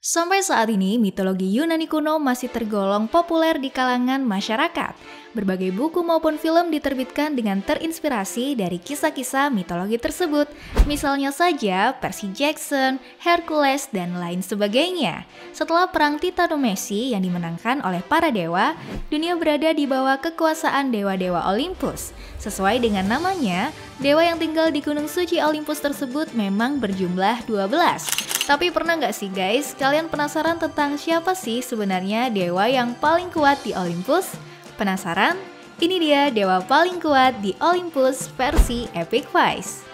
Sampai saat ini, mitologi Yunani kuno masih tergolong populer di kalangan masyarakat. Berbagai buku maupun film diterbitkan dengan terinspirasi dari kisah-kisah mitologi tersebut. Misalnya saja Percy Jackson, Hercules, dan lain sebagainya. Setelah perang Titanomesi yang dimenangkan oleh para dewa, dunia berada di bawah kekuasaan dewa-dewa Olympus. Sesuai dengan namanya, dewa yang tinggal di Gunung Suci Olympus tersebut memang berjumlah 12. Tapi pernah nggak sih guys, kalian penasaran tentang siapa sih sebenarnya dewa yang paling kuat di Olympus? Penasaran? Ini dia dewa paling kuat di Olympus versi Epic Vice.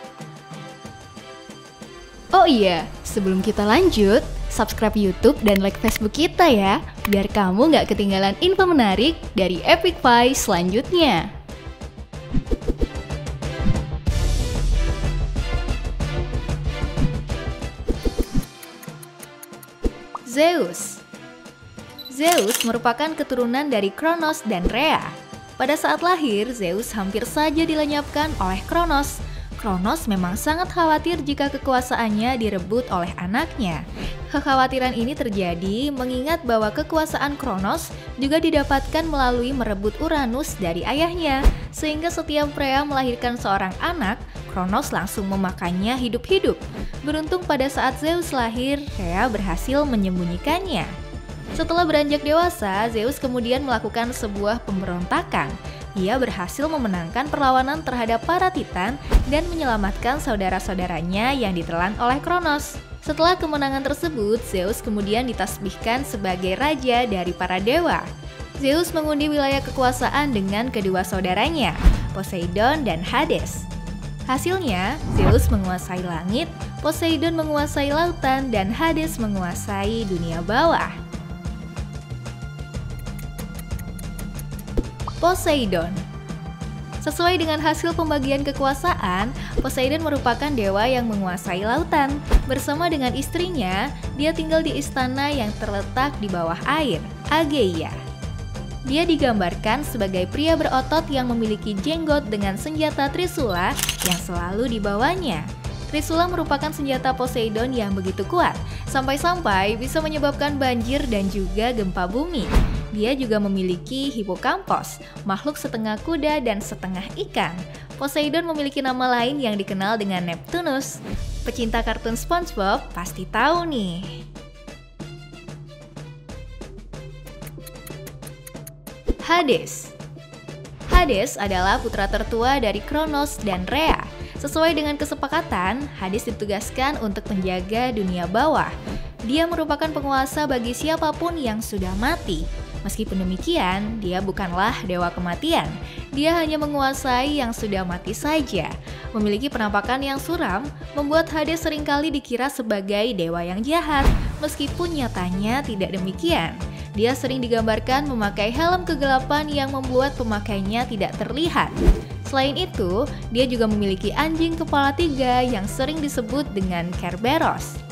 Oh iya, sebelum kita lanjut, subscribe YouTube dan like Facebook kita ya, biar kamu nggak ketinggalan info menarik dari Epic Vice selanjutnya. Zeus Zeus merupakan keturunan dari Kronos dan Rhea. Pada saat lahir, Zeus hampir saja dilenyapkan oleh Kronos. Kronos memang sangat khawatir jika kekuasaannya direbut oleh anaknya. Kekhawatiran ini terjadi mengingat bahwa kekuasaan Kronos juga didapatkan melalui merebut Uranus dari ayahnya, sehingga setiap pria melahirkan seorang anak, Kronos langsung memakannya hidup-hidup. Beruntung pada saat Zeus lahir, Rhea berhasil menyembunyikannya. Setelah beranjak dewasa, Zeus kemudian melakukan sebuah pemberontakan. Ia berhasil memenangkan perlawanan terhadap para titan dan menyelamatkan saudara-saudaranya yang ditelan oleh Kronos. Setelah kemenangan tersebut, Zeus kemudian ditasbihkan sebagai raja dari para dewa. Zeus mengundi wilayah kekuasaan dengan kedua saudaranya, Poseidon dan Hades. Hasilnya, Zeus menguasai langit, Poseidon menguasai lautan, dan Hades menguasai dunia bawah. Poseidon Sesuai dengan hasil pembagian kekuasaan, Poseidon merupakan dewa yang menguasai lautan. Bersama dengan istrinya, dia tinggal di istana yang terletak di bawah air, Ageia. Dia digambarkan sebagai pria berotot yang memiliki jenggot dengan senjata Trisula yang selalu dibawanya. Trisula merupakan senjata Poseidon yang begitu kuat, sampai-sampai bisa menyebabkan banjir dan juga gempa bumi. Dia juga memiliki hipokampos, makhluk setengah kuda dan setengah ikan. Poseidon memiliki nama lain yang dikenal dengan Neptunus. Pecinta kartun SpongeBob pasti tahu nih. Hades Hades adalah putra tertua dari Kronos dan Rhea. Sesuai dengan kesepakatan, Hades ditugaskan untuk menjaga dunia bawah. Dia merupakan penguasa bagi siapa pun yang sudah mati. Meskipun demikian, dia bukanlah dewa kematian. Dia hanya menguasai yang sudah mati saja. Memiliki penampakan yang suram, membuat Hades sering kali dikira sebagai dewa yang jahat, meskipun nyatanya tidak demikian. Dia sering digambarkan memakai helm kegelapan yang membuat pemakainya tidak terlihat. Selain itu, dia juga memiliki anjing kepala tiga yang sering disebut dengan Kerberos.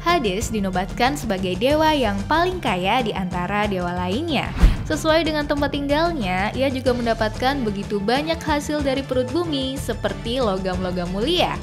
Hades dinobatkan sebagai dewa yang paling kaya di antara dewa lainnya. Sesuai dengan tempat tinggalnya, ia juga mendapatkan begitu banyak hasil dari perut bumi seperti logam-logam mulia.